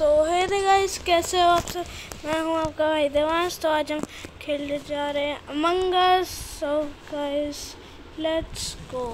सो है इस कैसे हो आप सब? मैं हूँ आपका भाई देवांश। तो आज हम खेलने जा रहे हैं Among Us so guys let's go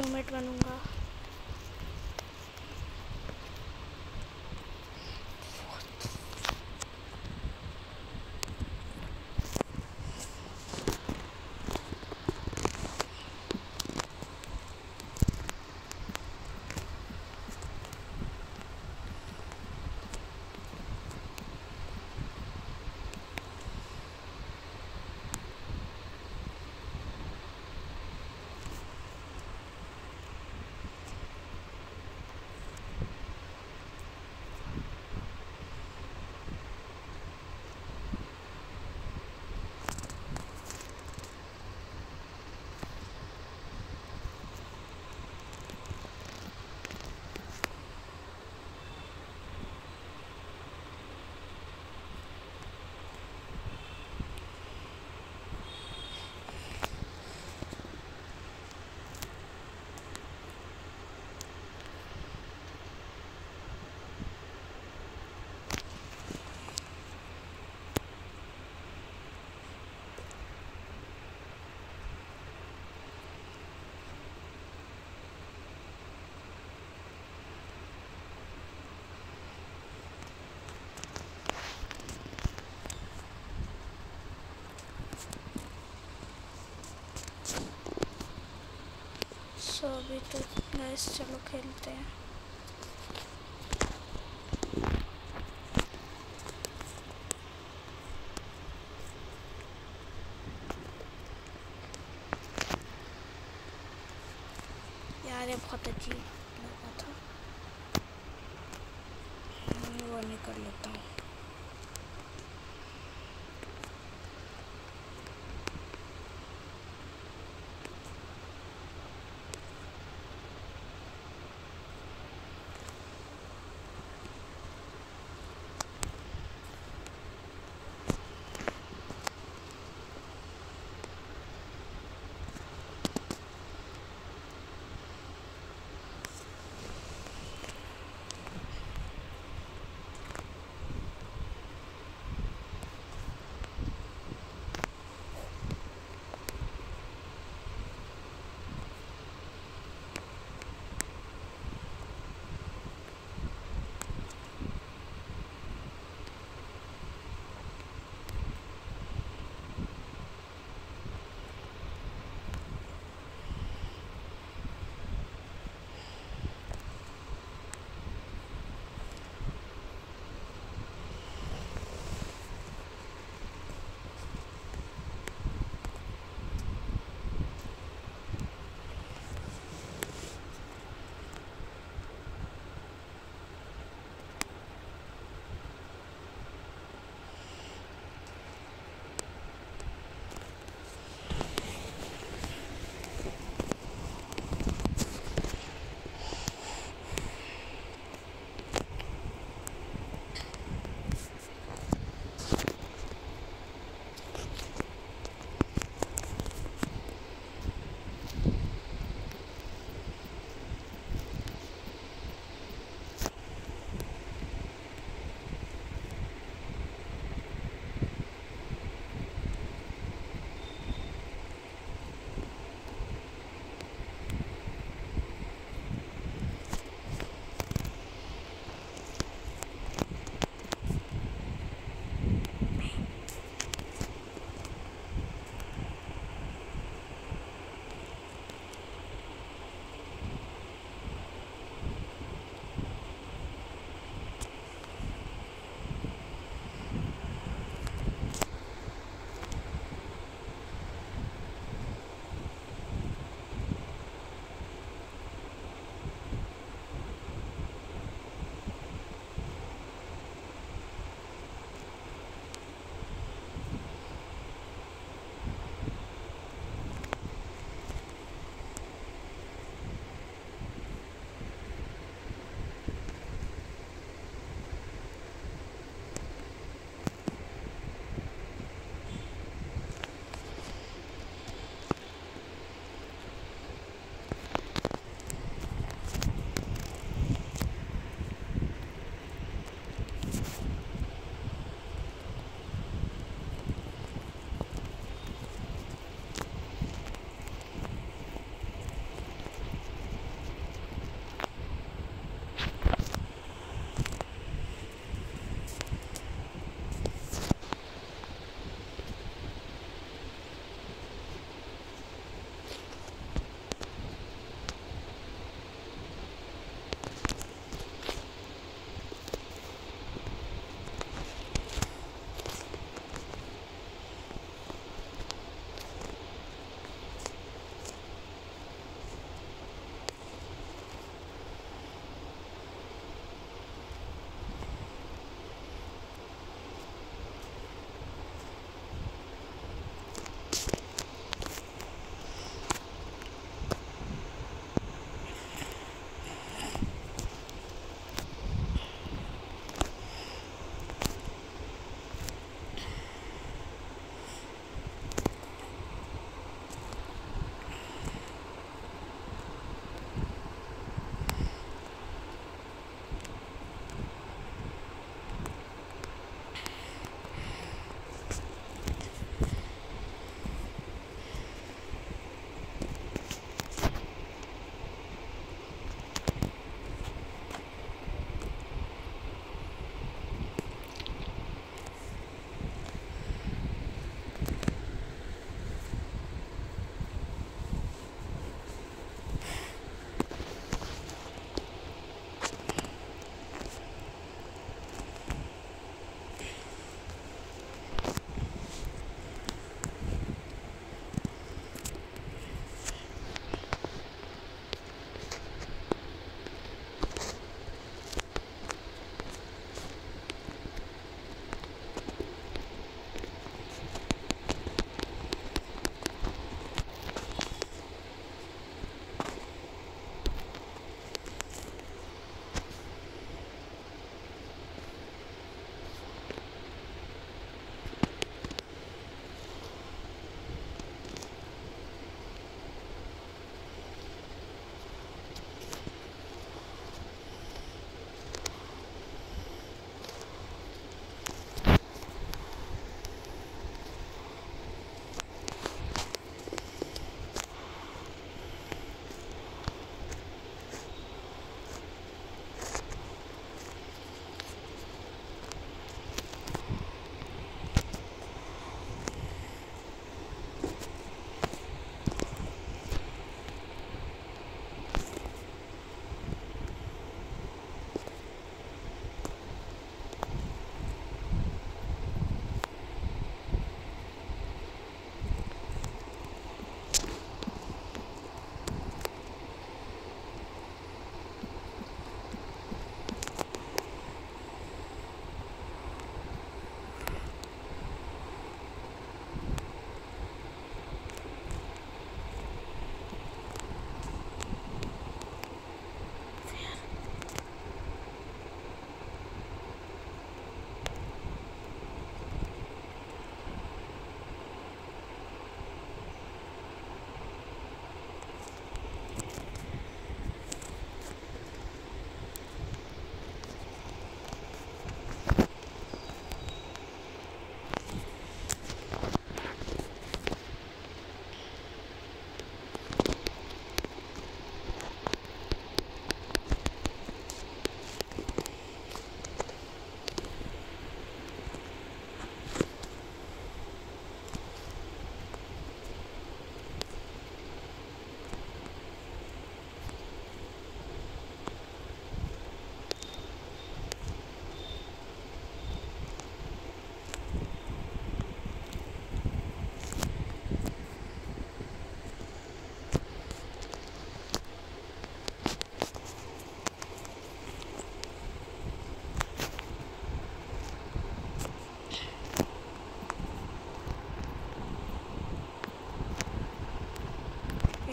crewmate बनूँगा। So अभी तो नाइस चलो खेलते हैं। यार, ये बहुत अच्छी लगा था। हम्म, वो नहीं कर लेता हूँ।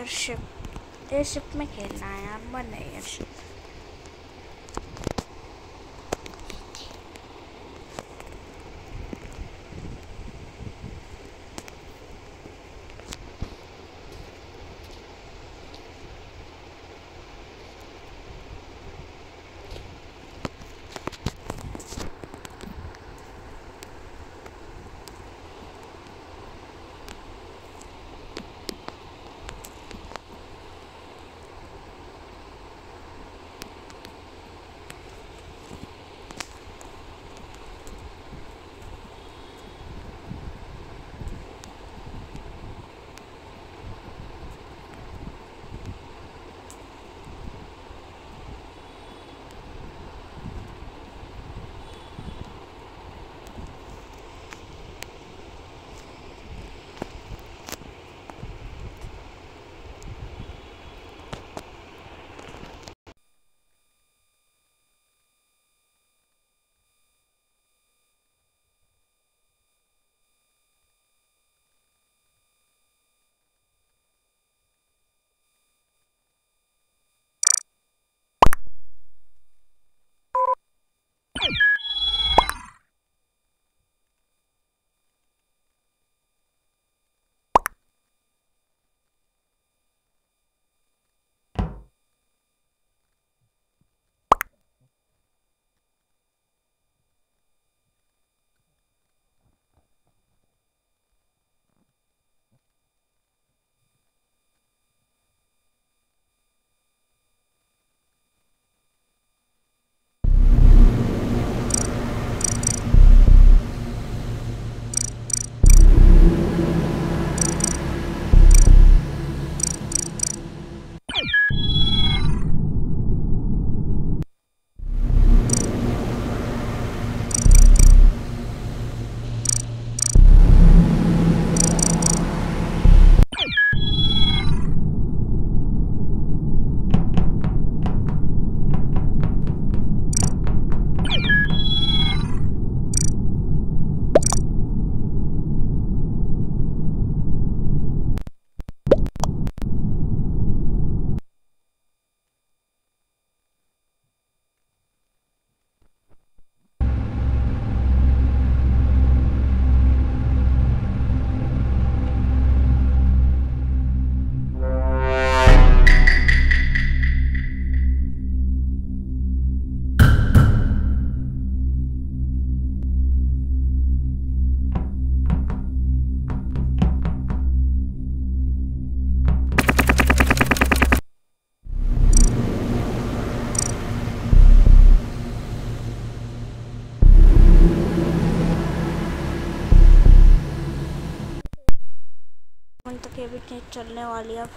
एयरशिप एयरशिप में खेलना है यार है एयरशिप चलने वाली अब।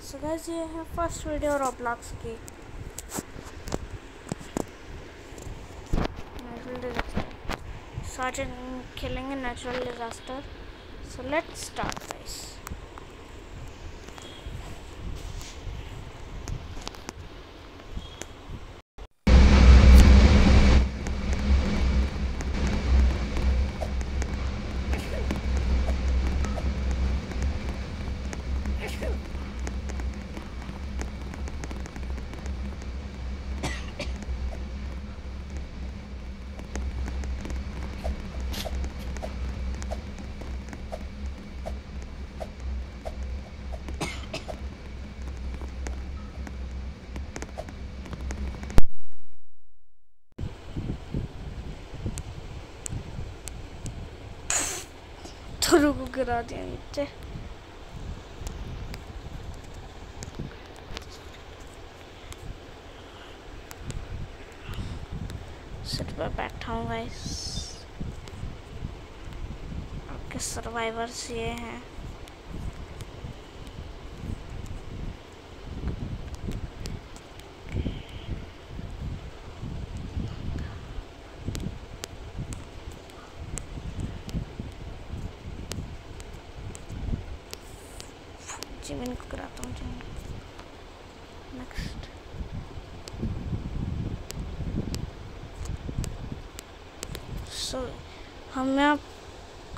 सो hmm. गैस ये है फ़र्स्ट वीडियो रॉब्लॉक्स की। नेचुरल डिजास्टर सार्जन खेलेंगे natural disaster so let's start गिरा दिया नीचे सिर पर बैठा हूँ गाइस आपके सर्वाइवर्स ये हैं जिमिन को कराता हूँ जिमिन नेक्स्ट सो हम यहाँ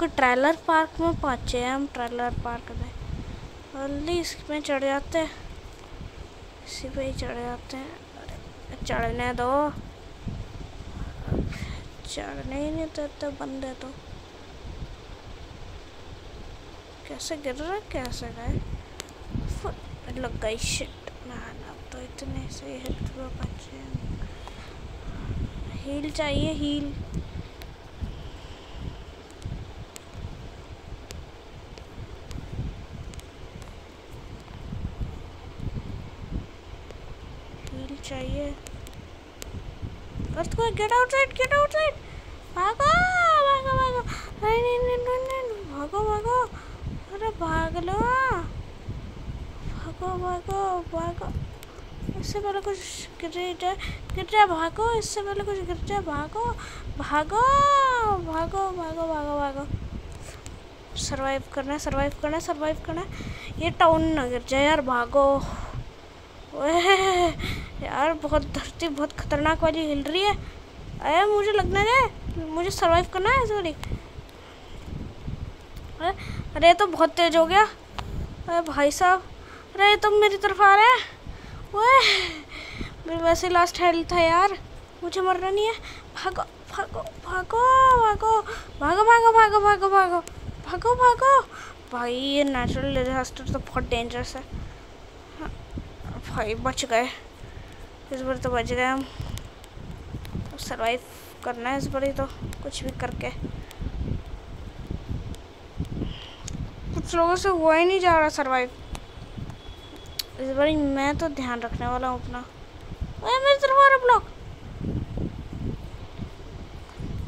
ट्रेलर पार्क में पहुँचे हैं हम ट्रेलर पार्क में। जल्दी इसमें चढ़ जाते हैं। इसी पे ही चढ़ जाते हैं। चढ़ने दो। चढ़ने ही नहीं देते बंदे तो। कैसे गिर रहा है? कैसे गए? लग गई शिट ना ना तो इतने से हिट बचे हील चाहिए, हील चाहिए को गेट आउटसाइड गेट आउटसाइड भागो भागो भागो नहीं नहीं नहीं नहीं नहीं भागो भागो अरे भाग लो भागो भागो भागो। इससे पहले कुछ गिर जाए गिर जाए भागो। इससे पहले कुछ गिर जाए भागो। भागो भागो भागो भागो भागो। सरवाइव करना है सरवाइव करना है सरवाइव करना। है ये टाउन ना गिर जाए यार, भागो। यार, बहुत धरती, बहुत खतरनाक वाली हिल रही है। अरे मुझे लगना है मुझे सरवाइव करना है सॉरी अरे तो बहुत तेज हो गया अरे भाई साहब अरे तुम मेरी तरफ़ आ रहे हैं वैसे लास्ट हेल्थ था यार मुझे मरना नहीं है भागो भागो भागो भागो भागो भागो भागो भागो भागो भागो भागो भाई ये नेचुरल डिजास्टर तो बहुत डेंजरस है भाई बच गए इस बार तो बच गए हम सरवाइव करना है इस बार तो कुछ भी करके। कुछ लोगों से हुआ ही नहीं जा रहा सरवाइव इस बार मैं तो ध्यान रखने वाला हूँ अपना। ब्लॉक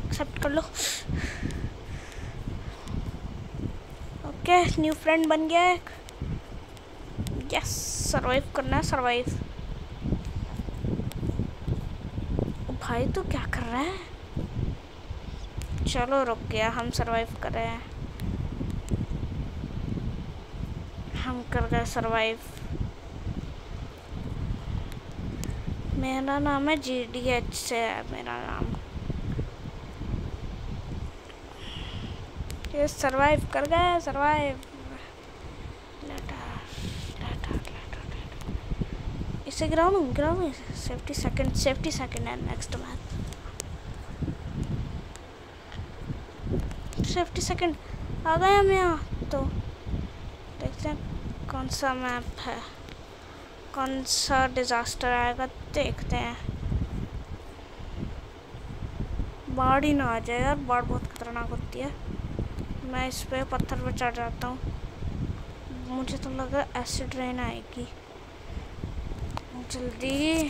एक्सेप्ट कर लो। ओके न्यू फ्रेंड बन गया एक। यस सरवाइव करना है सरवाइव भाई तो क्या कर रहा है? चलो, रुक गया, हम सरवाइव कर रहे हैं। हम कर गए सरवाइव मेरा नाम है जी डी एच से है, मेरा नाम। ये सरवाइव कर गए सरवाइव इसे गिराऊँ? गिराऊँ सेफ्टी सेकंड सेफ्टी सेकंड है नेक्स्ट मैप सेफ्टी सेकंड। आ गए हम यहाँ तो देखते हैं कौन सा मैप है। कौन सा डिज़ास्टर आएगा, देखते हैं। बाढ़ ही ना आ जाए यार, बाढ़ बहुत खतरनाक होती है। मैं इस पर पत्थर पर चढ़ जाता हूँ। मुझे तो लगा एसिड रेन आएगी। जल्दी।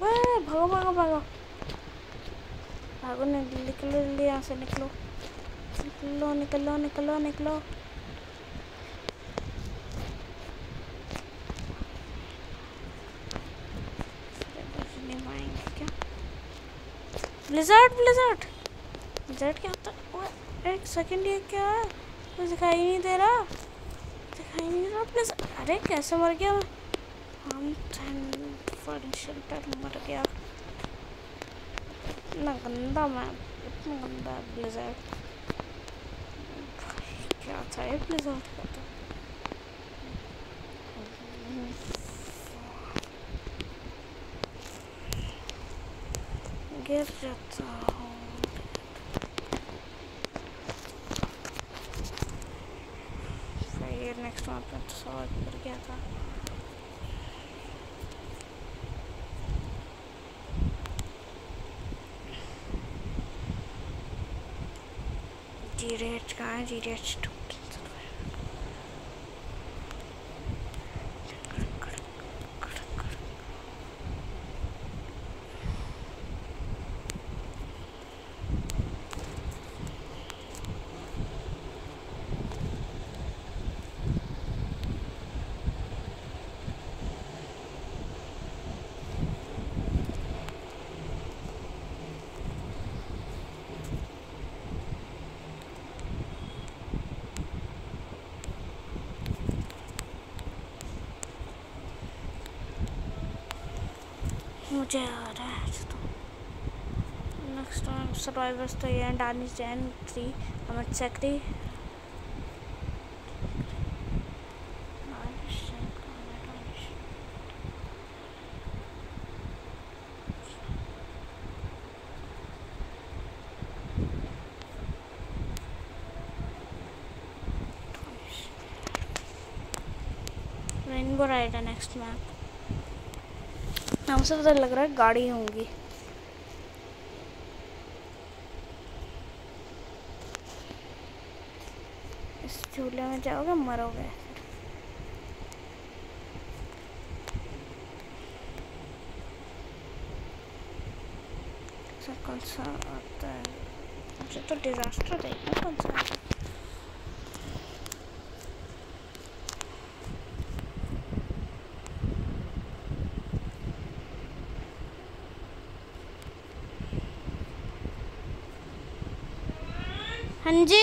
भागो भागो भागो। भागो निकलो जल्दी यहाँ से, निकलो। निकलो निकलो निकलो निकलो। ब्लिजर्ड ब्लिजर्ड ब्लिजर्ड क्या होता है? एक सेकंड ये क्या है? कुछ दिखाई नहीं दे रहा। दिखाई नहीं दे रहा प्लीज़ अरे कैसे मर गया हम शेल्टर मर गया। इतना गंदा मैप इतना गंदा ब्लिजर्ड क्या था ये ब्लिजर्ड का तो? गिर जाता। नेक्स्ट एक्स्ट्रा पर तो सौ पर गया था। जी रेट कहाँ है? जी रेट मज़ा आ रहा है तो next time survivors the end and is end 3 amit chakri Rainbow Rider next map. नाम से पता लग रहा है गाड़ी होंगी। इस झूले में जाओगे, मरोगे। कौन सा आता है? मुझे तो डिजास्टर देखना कौन सा है हाँ जी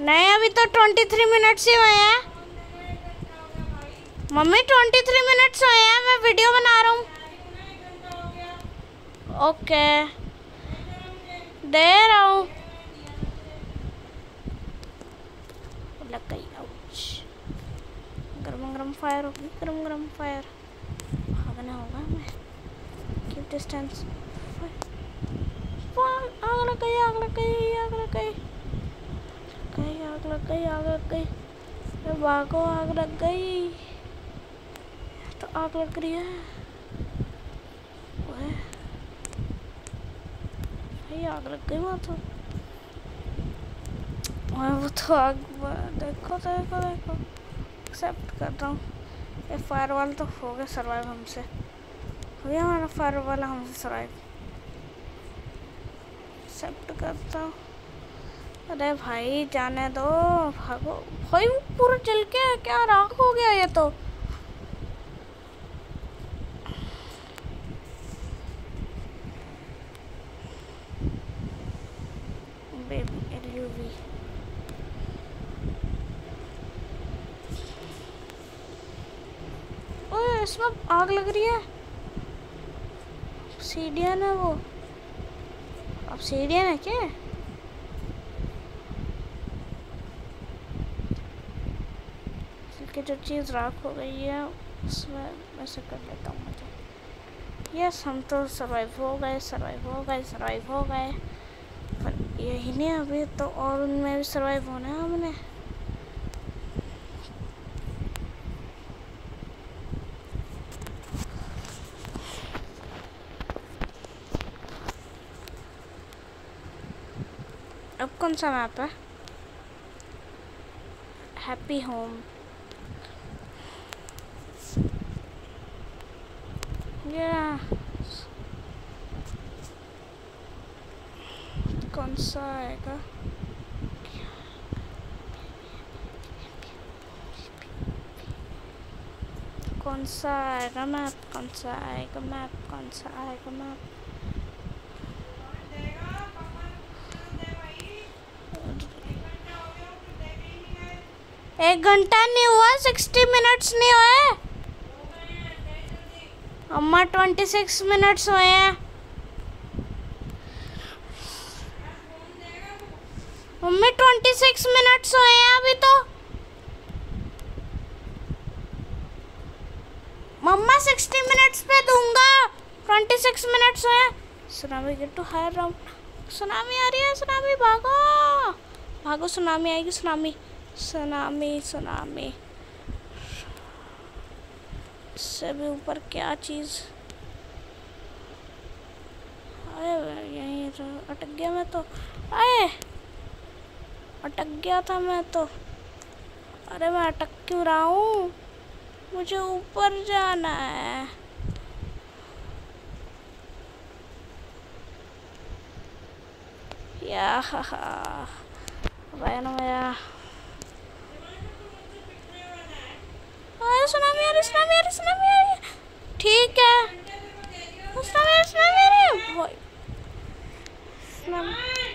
नहीं अभी तो ट्वेंटी थ्री मिनट्स ही हुए हैं। मम्मी ट्वेंटी थ्री मिनट्स हुए हैं, मैं वीडियो बना रहा हूँ। ओके दे रहा हूँ। लग गई गरम गरम फायर होगी गरम गरम फायर भागना होगा हमें। कीप डिस्टेंस आग लग गई, आग लग गई, आग लग गई। आग लग गई, आग लग गई। भागो आग लग गई। तो आग लग रही है। आग लग गई वहाँ तो। वो तो आग देखो देखो देखो। एक्सेप्ट कर रहा हूँ। ये फायर वाल तो हो गया सर्वाइव हमसे। हमारा फायर वाला हमसे सर्वाइव एक्सेप्ट करता हूँ। अरे भाई, जाने दो। भागो। भाई पूरा जल के क्या राख हो गया ये तो? इसमें आग लग रही है। सीढ़ियाँ ना वो। अब सीढ़ियाँ है क्या कि जो चीज़ राख हो गई है, उसमें वैसे कर लेता हूँ मुझे। यस हम तो सर्वाइव हो गए सर्वाइव हो गए सर्वाइव हो गए। पर यही नहीं, अभी तो और उनमें भी सर्वाइव होना है हमने। अब कौन सा मैप है? Happy home Yeah. कौन सा आएगा मैप कौन सा आएगा मैप कौन सा आएगा मैप एक घंटा नहीं हुआ सिक्सटी मिनट्स नहीं हुए। अम्मा ट्वेंटी सिक्स मिनट्स हुए हैं। मम्मी ट्वेंटी सिक्स मिनट्स हुए हैं अभी तो। मम्मा सिक्सटी मिनट्स पे दूँगा। ट्वेंटी सिक्स मिनट्स हुए हैं। Tsunami get to higher round tsunami आ रही है, सुनामी, भागो। भागो, सुनामी आएगी, सुनामी। Tsunami tsunami. इससे भी ऊपर क्या चीज़? अरे यहीं तो अटक गया मैं तो। अरे! अटक गया था मैं तो। अरे मैं अटक क्यों रहा हूँ? मुझे ऊपर जाना है। या हा हा। भया ठीक है। सुनामी सुनामी आ रही सुनामी